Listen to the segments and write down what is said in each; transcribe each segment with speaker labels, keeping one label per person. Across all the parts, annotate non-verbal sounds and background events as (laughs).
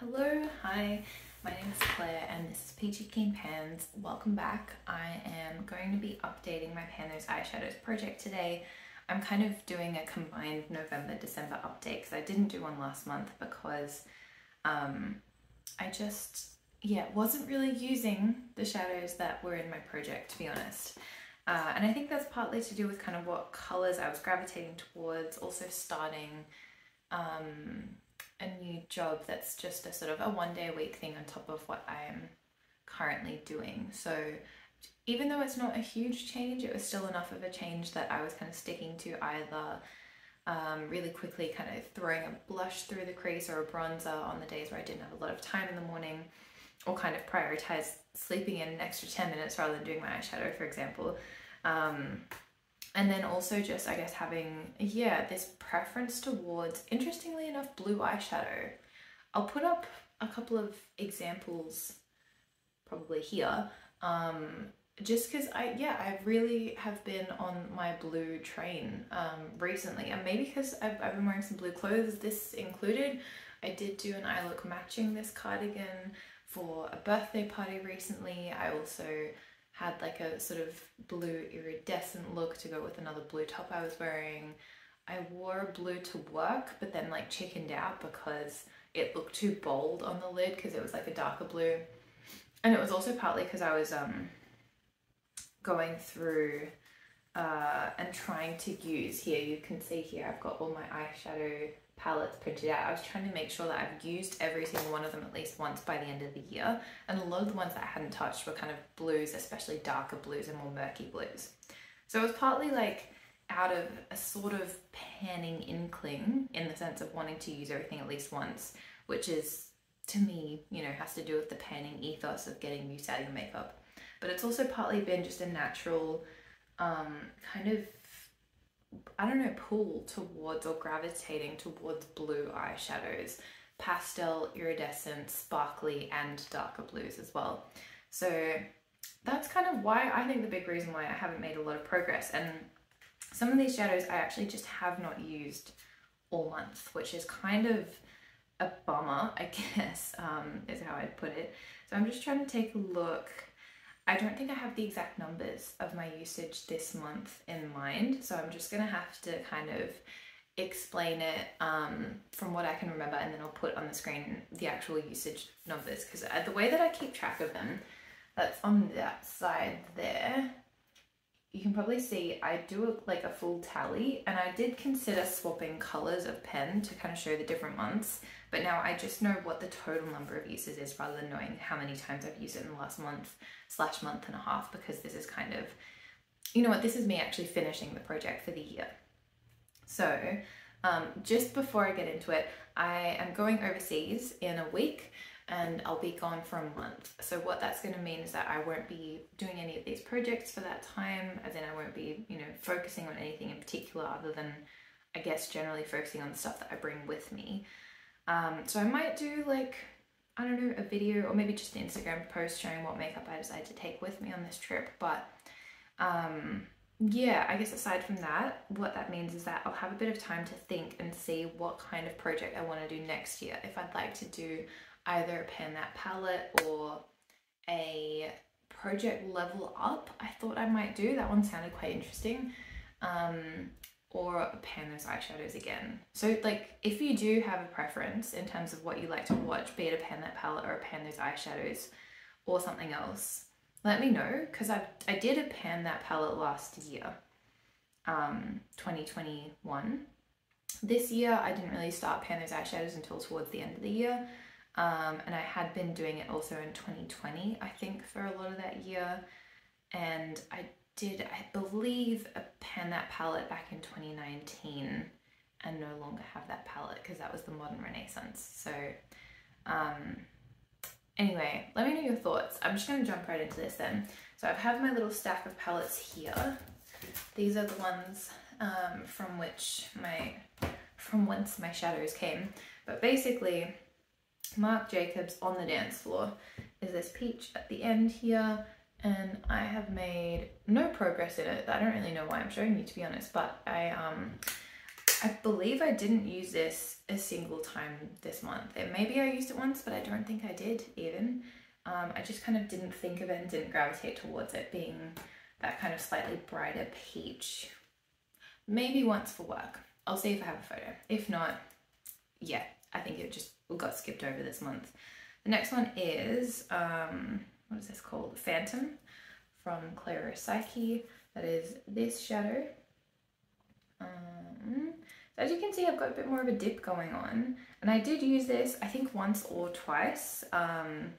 Speaker 1: Hello, hi, my name is Claire and this is Peachy Keen Pans. Welcome back. I am going to be updating my Pan Those Eyeshadows project today. I'm kind of doing a combined November-December update because I didn't do one last month because um, I just, yeah, wasn't really using the shadows that were in my project to be honest. Uh, and I think that's partly to do with kind of what colours I was gravitating towards, also starting um, a new job that's just a sort of a one day a week thing on top of what I am currently doing. So even though it's not a huge change, it was still enough of a change that I was kind of sticking to either um, really quickly kind of throwing a blush through the crease or a bronzer on the days where I didn't have a lot of time in the morning or kind of prioritize sleeping in an extra 10 minutes rather than doing my eyeshadow, for example. Um, and then also just, I guess, having, yeah, this preference towards, interestingly enough, blue eyeshadow. I'll put up a couple of examples probably here. Um, just because I, yeah, I really have been on my blue train um, recently. And maybe because I've, I've been wearing some blue clothes, this included. I did do an eye look matching this cardigan for a birthday party recently. I also had like a sort of blue iridescent look to go with another blue top I was wearing. I wore blue to work, but then like chickened out because it looked too bold on the lid because it was like a darker blue. And it was also partly because I was um going through uh, and trying to use here, you can see here I've got all my eyeshadow palettes printed out. I was trying to make sure that I've used every single one of them at least once by the end of the year. And a lot of the ones that I hadn't touched were kind of blues, especially darker blues and more murky blues. So it was partly like out of a sort of panning inkling in the sense of wanting to use everything at least once, which is to me, you know, has to do with the panning ethos of getting use out of your makeup. But it's also partly been just a natural um, kind of I don't know, pull towards or gravitating towards blue eyeshadows, pastel, iridescent, sparkly, and darker blues as well. So that's kind of why I think the big reason why I haven't made a lot of progress. And some of these shadows I actually just have not used all month, which is kind of a bummer, I (laughs) guess, um, is how I'd put it. So I'm just trying to take a look I don't think I have the exact numbers of my usage this month in mind, so I'm just gonna have to kind of explain it um, from what I can remember and then I'll put on the screen the actual usage numbers because uh, the way that I keep track of them, that's on that side there, you can probably see I do a, like a full tally and I did consider swapping colors of pen to kind of show the different months but now I just know what the total number of uses is rather than knowing how many times I've used it in the last month slash month and a half because this is kind of, you know what, this is me actually finishing the project for the year. So um, just before I get into it, I am going overseas in a week and I'll be gone for a month. So what that's going to mean is that I won't be doing any of these projects for that time, as in I won't be, you know, focusing on anything in particular other than, I guess, generally focusing on the stuff that I bring with me. Um, so I might do like, I don't know, a video or maybe just an Instagram post showing what makeup I decided to take with me on this trip. But um, yeah, I guess aside from that, what that means is that I'll have a bit of time to think and see what kind of project I want to do next year. If I'd like to do either a Pan That palette or a project level up, I thought I might do. That one sounded quite interesting. Um, or pan those eyeshadows again. So like if you do have a preference in terms of what you like to watch, be it a pan that palette or a pan those eyeshadows or something else, let me know because I I did a pan that palette last year, um, 2021. This year I didn't really start pan those eyeshadows until towards the end of the year. Um, and I had been doing it also in 2020, I think, for a lot of that year. And I did, I believe, a pan that palette back in 2019 and no longer have that palette because that was the modern renaissance. So um, anyway, let me know your thoughts. I'm just going to jump right into this then. So I've had my little stack of palettes here. These are the ones um, from which my, from whence my shadows came. But basically, Marc Jacobs on the dance floor is this peach at the end here and I have made no progress in it. I don't really know why I'm showing you to be honest, but I um I believe I didn't use this a single time this month. Maybe I used it once, but I don't think I did even. Um, I just kind of didn't think of it and didn't gravitate towards it being that kind of slightly brighter peach. Maybe once for work. I'll see if I have a photo. If not, yeah, I think it just got skipped over this month. The next one is, um, what is this called? Phantom from Clairo Psyche. That is this shadow. Um, so as you can see, I've got a bit more of a dip going on. And I did use this, I think once or twice. Um,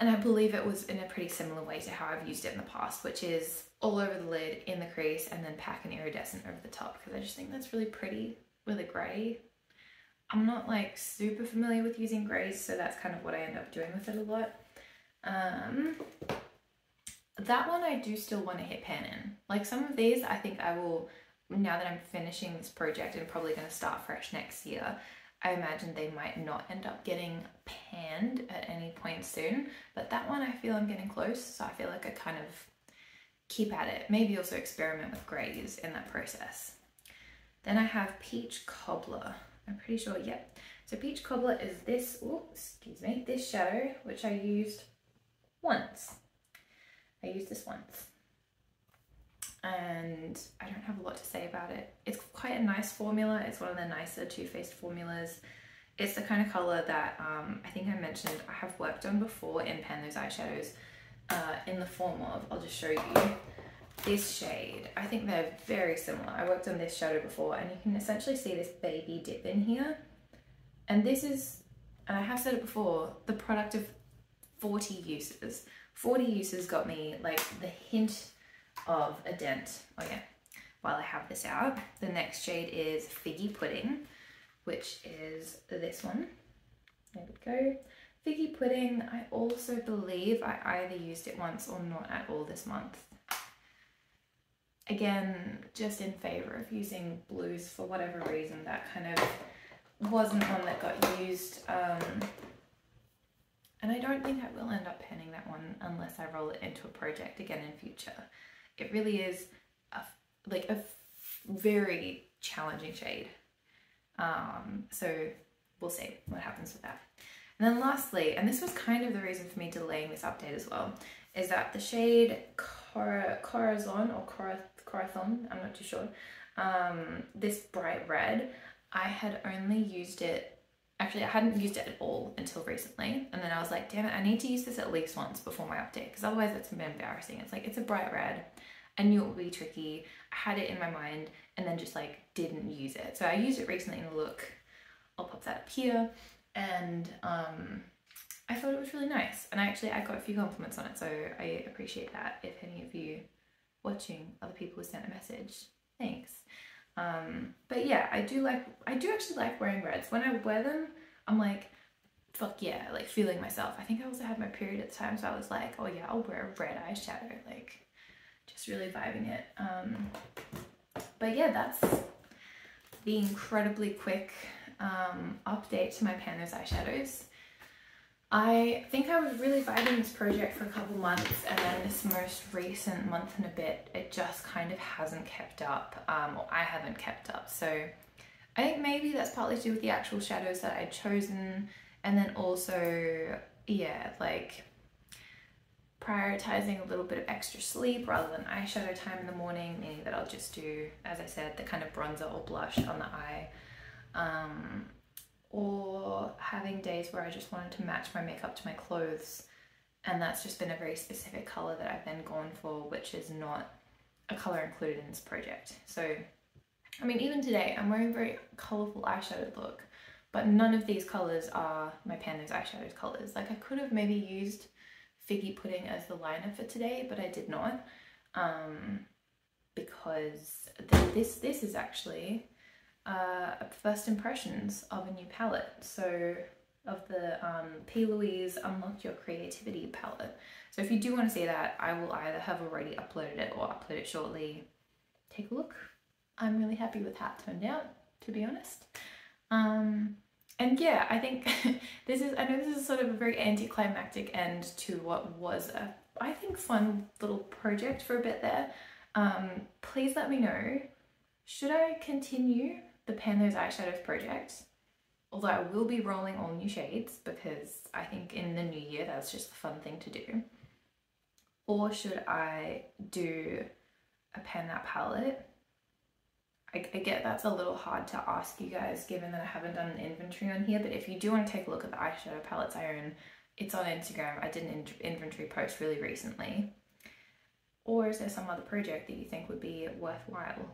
Speaker 1: and I believe it was in a pretty similar way to how I've used it in the past, which is all over the lid, in the crease, and then pack an iridescent over the top because I just think that's really pretty with a grey. I'm not like super familiar with using greys, so that's kind of what I end up doing with it a lot. Um, that one I do still want to hit pan in. Like some of these, I think I will, now that I'm finishing this project and probably going to start fresh next year, I imagine they might not end up getting panned at any point soon. But that one I feel I'm getting close, so I feel like I kind of keep at it. Maybe also experiment with greys in that process. Then I have Peach Cobbler. I'm pretty sure, yep. So Peach Cobbler is this, excuse me, this shadow, which I used once. I used this once. And I don't have a lot to say about it. It's quite a nice formula. It's one of the nicer Too Faced formulas. It's the kind of color that um, I think I mentioned I have worked on before in Pan Those Eyeshadows uh, in the form of, I'll just show you, this shade. I think they're very similar. I worked on this shadow before and you can essentially see this baby dip in here. And this is, and I have said it before, the product of 40 uses. 40 uses got me like the hint of a dent. Oh yeah, while I have this out. The next shade is Figgy Pudding, which is this one. There we go. Figgy Pudding, I also believe I either used it once or not at all this month. Again, just in favour of using blues for whatever reason. That kind of wasn't one that got used. Um, and I don't think I will end up panning that one unless I roll it into a project again in future. It really is a, like a very challenging shade. Um, so we'll see what happens with that. And then lastly, and this was kind of the reason for me delaying this update as well, is that the shade Cor Corazon or Cor Corazon, I'm not too sure, um, this bright red, I had only used it, actually I hadn't used it at all until recently. And then I was like, damn it, I need to use this at least once before my update because otherwise it's embarrassing. It's like, it's a bright red. I knew it would be tricky. I had it in my mind and then just like didn't use it. So I used it recently in the look. I'll pop that up here and um, I thought it was really nice. And I actually, I got a few compliments on it, so I appreciate that. If any of you watching, other people who sent a message, thanks. Um, but yeah, I do like, I do actually like wearing reds. When I wear them, I'm like, fuck yeah, like feeling myself. I think I also had my period at the time, so I was like, oh yeah, I'll wear a red eyeshadow, like just really vibing it. Um, but yeah, that's the incredibly quick um, update to my Pan Those eyeshadows. I think I was really vibing this project for a couple months and then this most recent month and a bit, it just kind of hasn't kept up, um, or I haven't kept up. So I think maybe that's partly to do with the actual shadows that I'd chosen and then also, yeah, like prioritizing a little bit of extra sleep rather than eyeshadow time in the morning, meaning that I'll just do, as I said, the kind of bronzer or blush on the eye um, or having days where I just wanted to match my makeup to my clothes and that's just been a very specific colour that I've then gone for which is not a colour included in this project. So I mean even today I'm wearing a very colourful eyeshadow look but none of these colours are my Pan Those eyeshadow colours. Like I could have maybe used Figgy Pudding as the liner for today but I did not um, because this, this is actually uh, first impressions of a new palette. So of the um, P. Louise Unlock Your Creativity palette. So if you do want to see that, I will either have already uploaded it or upload it shortly. Take a look. I'm really happy with how it turned out, to be honest. Um, and yeah, I think (laughs) this is, I know this is sort of a very anticlimactic end to what was a, I think, fun little project for a bit there. Um, please let me know, should I continue the Pan Those Eyeshadows project, although I will be rolling all new shades because I think in the new year that's just a fun thing to do. Or should I do a Pan That palette? I, I get that's a little hard to ask you guys given that I haven't done an inventory on here, but if you do want to take a look at the eyeshadow palettes I own, it's on Instagram. I did an inventory post really recently. Or is there some other project that you think would be worthwhile?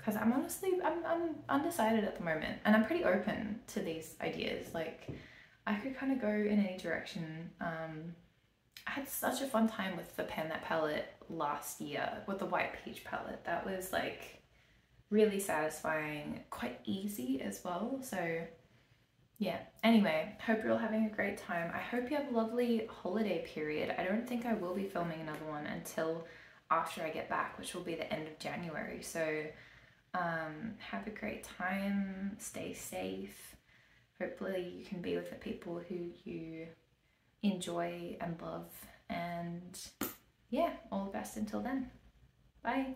Speaker 1: Because I'm honestly, I'm, I'm undecided at the moment and I'm pretty open to these ideas. Like, I could kind of go in any direction. Um, I had such a fun time with the pan That palette last year with the White Peach palette. That was like really satisfying, quite easy as well. So yeah, anyway, hope you're all having a great time. I hope you have a lovely holiday period. I don't think I will be filming another one until after I get back, which will be the end of January. So um, have a great time, stay safe. Hopefully you can be with the people who you enjoy and love. And yeah, all the best until then. Bye.